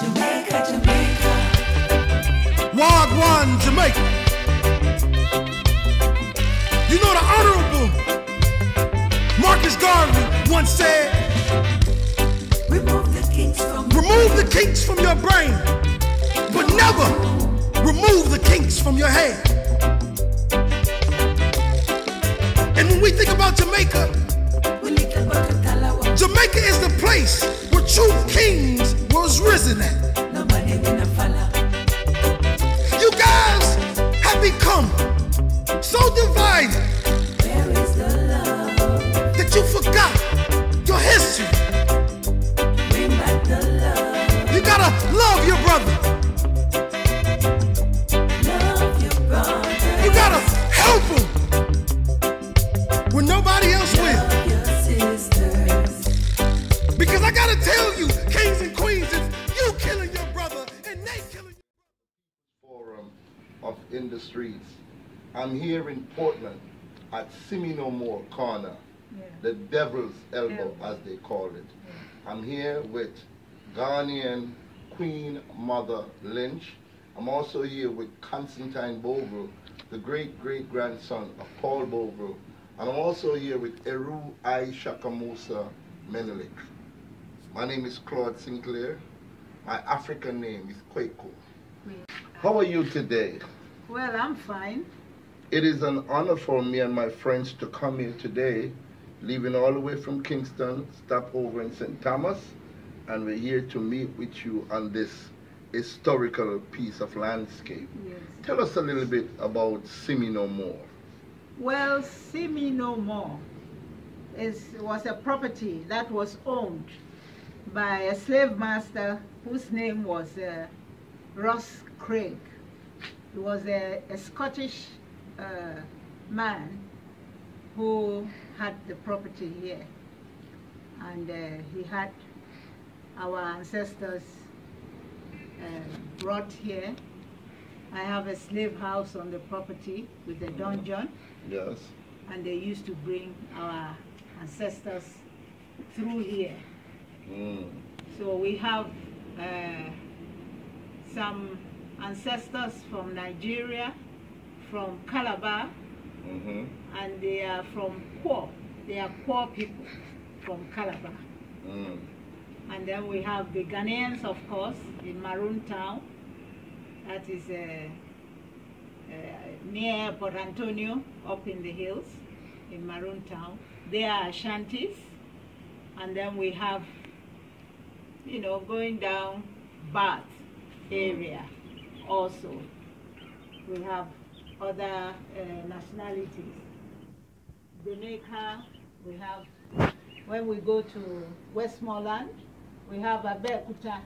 Jamaica, Jamaica. Wagwan, Jamaica. You know the Honorable Marcus Garvey once said, Remove the kinks from remove the kinks from your brain, but never remove the kinks from your head. And when we think about Jamaica, We need to go to Talawa. Jamaica is the place where true kings was risen at. Of Industries. I'm here in Portland at Seminole Corner, the Devil's Elbow, as they call it. I'm here with Ghanaian Queen Mother Lynch. I'm also here with Constantine Bogle, the great great grandson of Paul Bogle. And I'm also here with Eru Ishaka Musa Menelik. My name is Claude Sinclair. My African name is Kweko. How are you today? Well, I'm fine. It is an honor for me and my friends to come here today, leaving all the way from Kingston, stop over in St. Thomas, and we're here to meet with you on this historical piece of landscape. Yes. Tell us a little bit about Simi No More. Well, See Me No More is, was a property that was owned by a slave master whose name was uh, Ross Craig. He was a, a Scottish uh, man who had the property here. And uh, he had our ancestors uh, brought here. I have a slave house on the property with a dungeon Yes. and they used to bring our ancestors through here. Mm. So we have uh, some ancestors from Nigeria, from Calabar, hmm and they are from Kwa. They are Kwa people from Calabar. Mm. And then we have the Ghanaians, of course, in Maroon Town. That is uh, uh, near Port Antonio, up in the hills, in Maroon Town. They are Ashantis. And then we have, you know, going down Bath area also. We have other uh, nationalities. Jamaica, we have, when we go to Westmoreland, we have Abeokuta.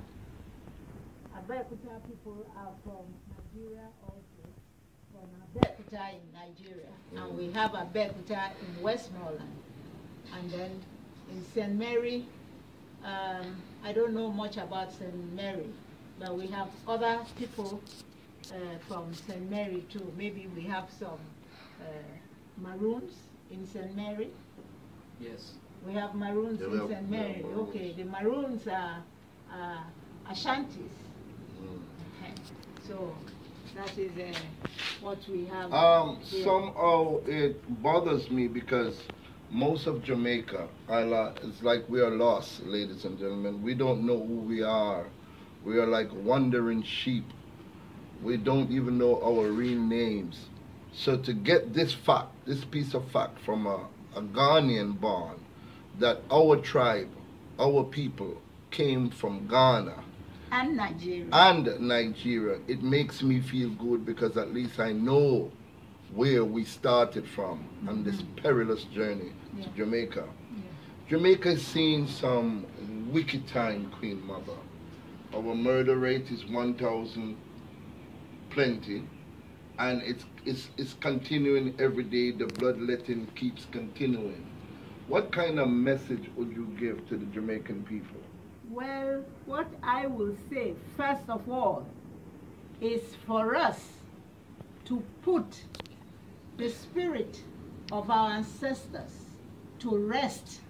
Abeokuta people are from Nigeria also, from Abeokuta in Nigeria. And we have Abeokuta in Westmoreland. And then in St. Mary, um, I don't know much about St. Mary, but we have other people uh, from St. Mary too. Maybe we have some uh, Maroons in St. Mary. Yes. We have Maroons Yeah, in have- St. Mary. Maroons. Okay, the Maroons are, are Ashantis. Mm. Okay. So that is uh, what we have. Um, here. somehow it bothers me because most of Jamaica are lo- it's like we are lost, ladies and gentlemen. We don't know who we are. We are like wandering sheep. We don't even know our real names. So to get this fact, this piece of fact from a, a Ghanaian born, that our tribe, our people came from Ghana, and Nigeria. and Nigeria, it makes me feel good because at least I know where we started from on this mm-hmm. perilous journey Yeah. to Jamaica. Yeah. Jamaica has seen some wicked time, Queen Mother. Our murder rate is 1,000 plenty, and it's, it's, it's continuing every day. The bloodletting keeps continuing. What kind of message would you give to the Jamaican people? Well, what I will say, first of all, is for us to put the spirit of our ancestors to rest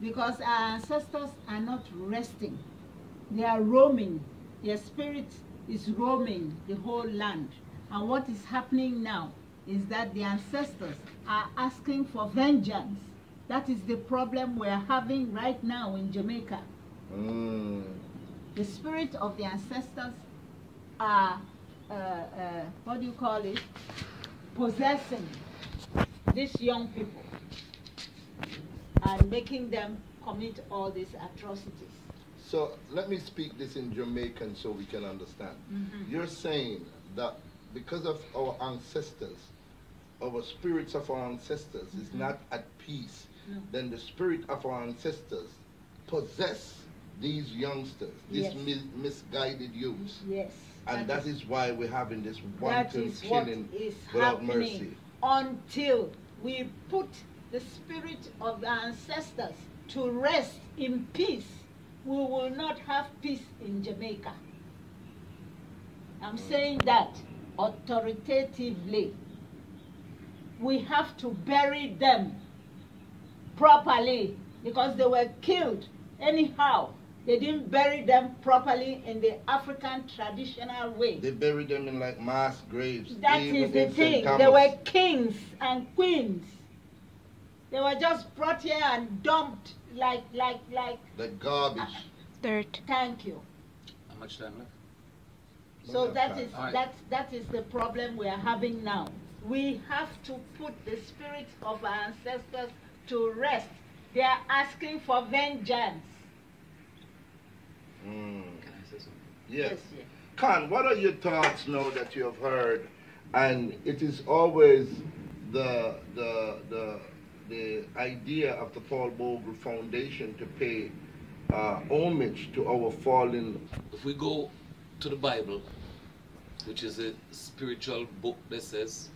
because our ancestors are not resting. They are roaming. Their spirit is roaming the whole land. And what is happening now is that the ancestors are asking for vengeance. That is the problem we're having right now in Jamaica. Mm. The spirit of the ancestors are, uh, uh, what do you call it, possessing these young people and making them commit all these atrocities. So let me speak this in Jamaican so we can understand. Mhm. You're saying that because of our ancestors, our spirits of our ancestors is not at peace, No. then the spirit of our ancestors possess these youngsters, these Yes. mi- misguided youths. Yes. And that is why we're having this that wanton killing is without mercy. until we put the spirit of the ancestors to rest in peace. We will not have peace in Jamaica. I'm saying that authoritatively. We have to bury them properly because they were killed anyhow. They didn't bury them properly in the African traditional way. They buried them in like mass graves. That is the thing. They were kings and queens. They were just brought here and dumped like, like, like. The garbage. Dirt. Thank you. How much time left? So that's is fine. that that is the problem we are having now. We have to put the spirit of our ancestors to rest. They are asking for vengeance. Mm. Can I say something? Yes. yes. Con, what are your thoughts now that you have heard? And it is always the the the the idea of the Paul Bogle Foundation to pay uh, homage to our fallen. If we go to the Bible, which is a spiritual book that says,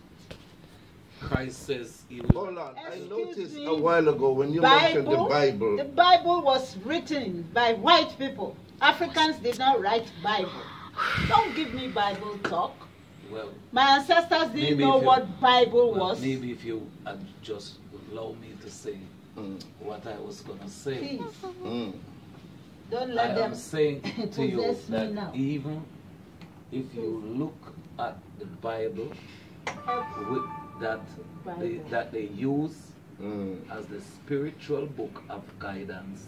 Christ says he will. Hold on, I noticed me. a while ago when you mentioned the Bible. The Bible was written by white people. Africans did not write Bible. Don't give me Bible talk. Well, My ancestors didn't know you- what Bible well, was. maybe if you had just allow me to say Mm, what I was gonna say. Please, mm. don't I let am them saying to you that now. even if you look at the Bible with, that they, that they use Mm. as the spiritual book of guidance.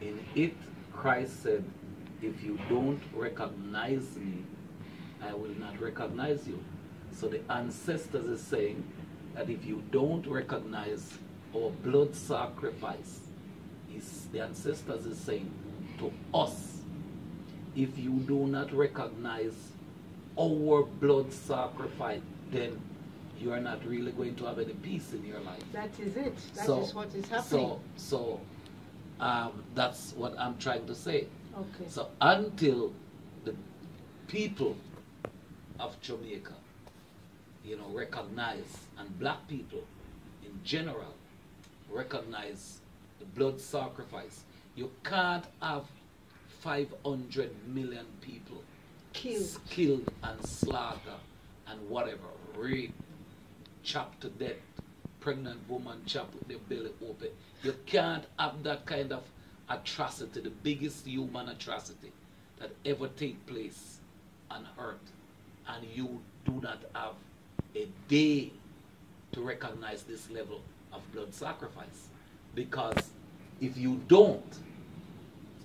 In it, Christ said, If you don't recognize me, I will not recognize you. So the ancestors is saying that if you don't recognize our blood sacrifice, is the ancestors is saying to us, if you do not recognize our blood sacrifice, then you are not really going to have any peace in your life. That is it. That is So- what is happening. So, so um, that's what I'm trying to say. okay. So until the people of Jamaica, you know, recognize, and black people in general recognize the blood sacrifice, you can't have 500 million people Killed. killed and slaughtered and whatever, raped, chopped to death, pregnant woman chopped with their belly open. You can't have that kind of atrocity, the biggest human atrocity that ever take place on earth, and you do not have a day to recognize this level of blood sacrifice. Because if you don't,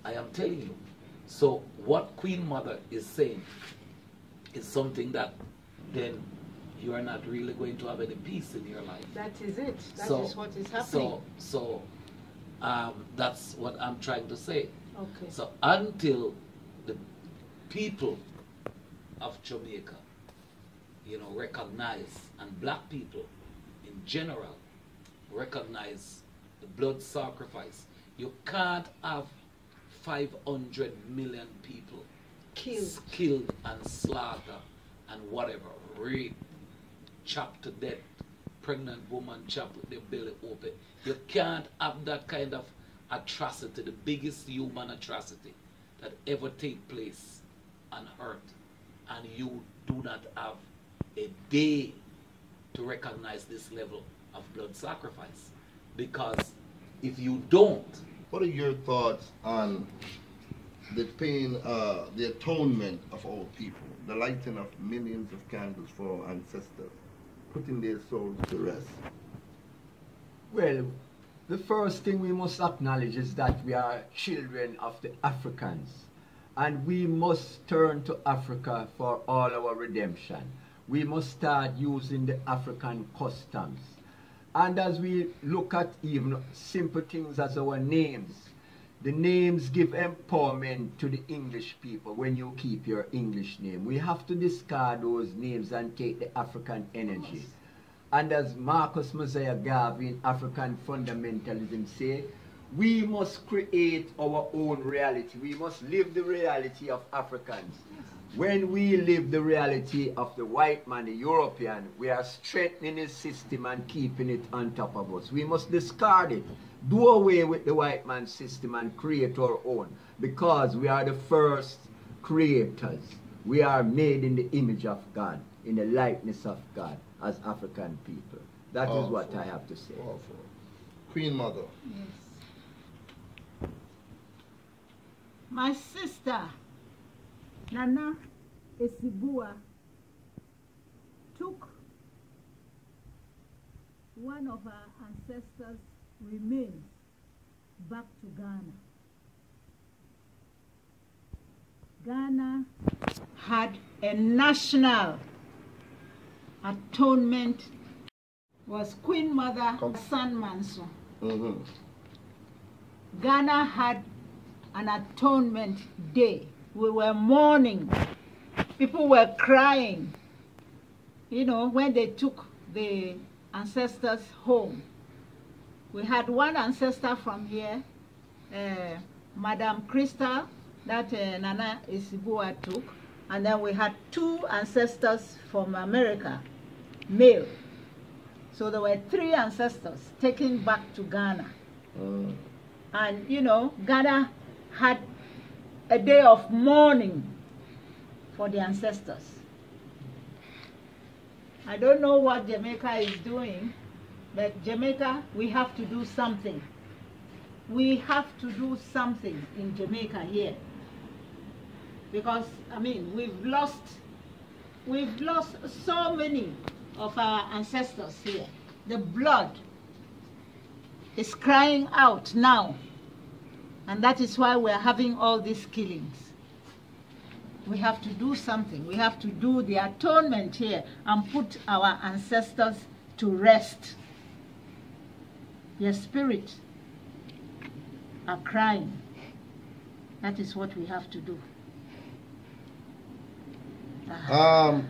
I am telling you. So what Queen Mother is saying is something that then you are not really going to have any peace in your life. That is it. That is so, what is happening. So, so um, that's what I'm trying to say. okay. So until the people of Jamaica, you know, recognize, and black people in general recognize the blood sacrifice, you can't have 500 million people Killed. killed and slaughtered and whatever, raped, chopped to death, pregnant woman chopped with their belly open. You can't have that kind of atrocity, the biggest human atrocity that ever take place on earth, and you do not have a day to recognize this level of blood sacrifice. Because if you don't, What are your thoughts on the pain, uh, the atonement of our people, the lighting of millions of candles for our ancestors, putting their souls to rest. Well, the first thing we must acknowledge is that we are children of the Africans. And we must turn to Africa for all our redemption. We must start using the African customs. And as we look at even simple things as our names, the names give empowerment to the English people when you keep your English name. We have to discard those names and take the African energy. And as Marcus Mosiah Garvey African fundamentalism say, we must create our own reality. We must live the reality of Africans. When we live the reality of the white man, the European, we are strengthening his system and keeping it on top of us. We must discard it, do away with the white man's system and create our own because we are the first creators. We are made in the image of God, in the likeness of God as African people. That is what I have to say. Powerful. Queen Mother. My sister, Nana Esibua, took one of her ancestors' remains back to Ghana. Ghana had a national atonement was Queen Mother. Assin Manso. Mm-hmm. Ghana had an atonement day. We were mourning. People were crying. You know, when they took the ancestors home. We had one ancestor from here, uh, Madame Crystal, that uh, Nana Isibua took. And then we had two ancestors from America, male. So there were three ancestors taken back to Ghana. Mm. And you know, Ghana had a day of mourning for the ancestors. I don't know what Jamaica is doing, but Jamaica, we have to do something. We have to do something in Jamaica here. Because, I mean, we've lost, we've lost so many of our ancestors here. The blood is crying out now. And that is why we're having all these killings. We have to do something. We have to do the atonement here and put our ancestors to rest. Their spirits are crying. That is what we have to do. Ah. Um,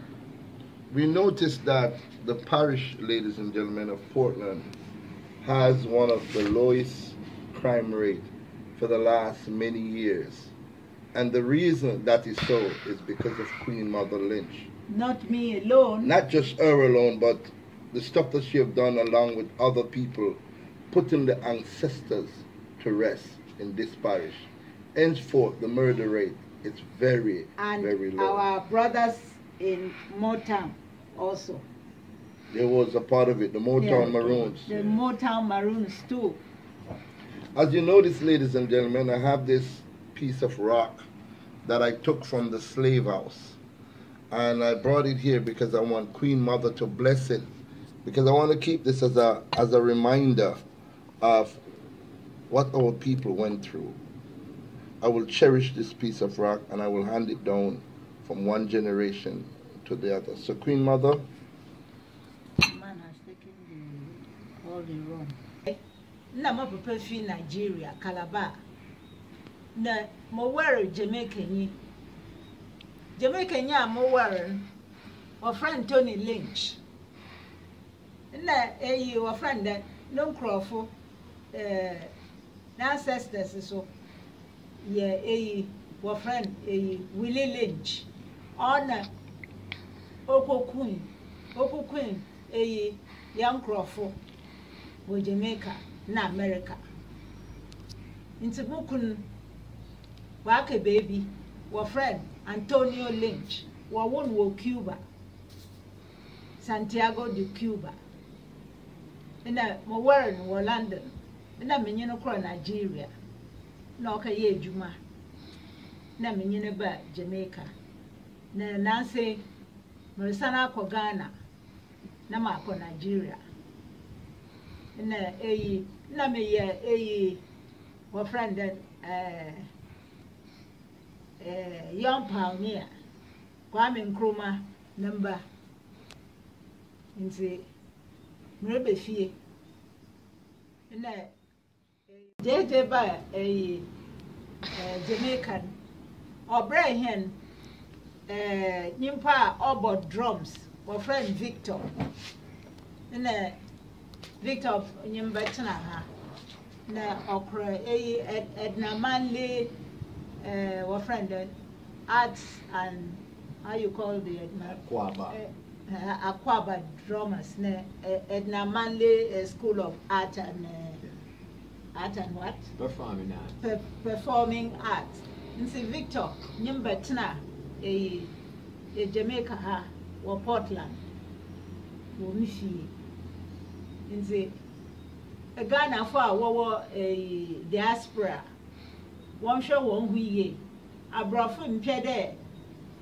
we noticed that the parish, ladies and gentlemen, of Portland has one of the lowest crime rate for the last many years. And the reason that is so is because of Queen Mother Lynch. Not me alone. Not just her alone, but the stuff that she have done along with other people, putting the ancestors to rest in this parish. Henceforth, the murder rate is very, and very low. our brothers in Moore Town also. There was a part of it, the Moore Town Yeah. Maroons. The Moore Town Maroons too. As you notice, ladies and gentlemen, I have this piece of rock that I took from the slave house. And I brought it here because I want Queen Mother to bless it. Because I want to keep this as a as a reminder of what our people went through. I will cherish this piece of rock and I will hand it down from one generation to the other. So Queen Mother, Man has taken the, all the wrong. Nna ma papa fi Nigeria, Calabar. Na mo ware Jamaica nyi. Jamaica nyi a wɔfrɛ no Tony Lynch. Nna eyi wɔfrɛ no dɛ ne nkurɔfo ɛɛ n'ancestors so yɛ eyi wɔfrɛ no eyi Willie Lynch. Ɔna okokun okokun eyi yɛn nkurɔfo wɔ Jamaica na America. Nti mo kun waka beebi wɔfrɛ no Antonio Lynch wɔwo no wɔ Cuba Santiago de Cuba. Ɛna moware no wɔ London. Ɛna menye no kɔɔ Nigeria. Na ɔkɛyɛ adwuma na menyini ba jamaica. Na nanse meresane akɔ ghana. Na maakɔ nigeria. Na eyi na meyɛ eyi wɔfrɛ no dɛ ɛɛ ɛɛ young pioneer kwame nkrumah ne mba nti mereba fie. Na gyegye ba ɛyi ɛɛ jamaica no ɔbrɛ hɛn ɛɛ nyimpa a ɔbɔ drums wɔfrɛ no victor. Na victor nyimba tena ha na ɔkorɔ eyi Ed- edna manley ɛɛ wɔfrɛ no dɛ arts and how you call the edna Kwaba. uh, uh, Akwaba drummers, ne, uh, Edna Manley uh, School of Art and uh, Art and what? Performing arts. Per performing arts. Nsi Victor, nyimba tena e, e Jamaica ha, wɔ Portland, me fie. Nti e Ghanafo a wɔwɔ e, diaspora, wɔnhwɛ wɔn ho yie. Aborɔfo mpɛ dɛ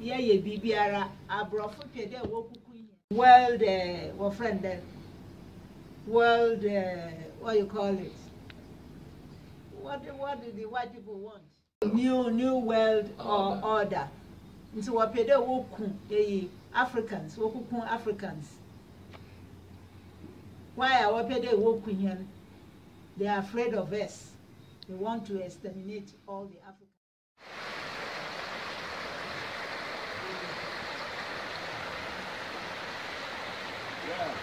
yɛyɛ biribiara, aborɔfo pɛ dɛ wɔkuku yɛn. World, uh, wɔfrɛ no dɛ, world, what you call it? What, what do the white people want? New, new world or Order. order. Nti wɔpɛ dɛ wɔku eyi Africans, wɔkuku Africans why our pede woku here. They are afraid of us. They want to exterminate all the africans. Yeah.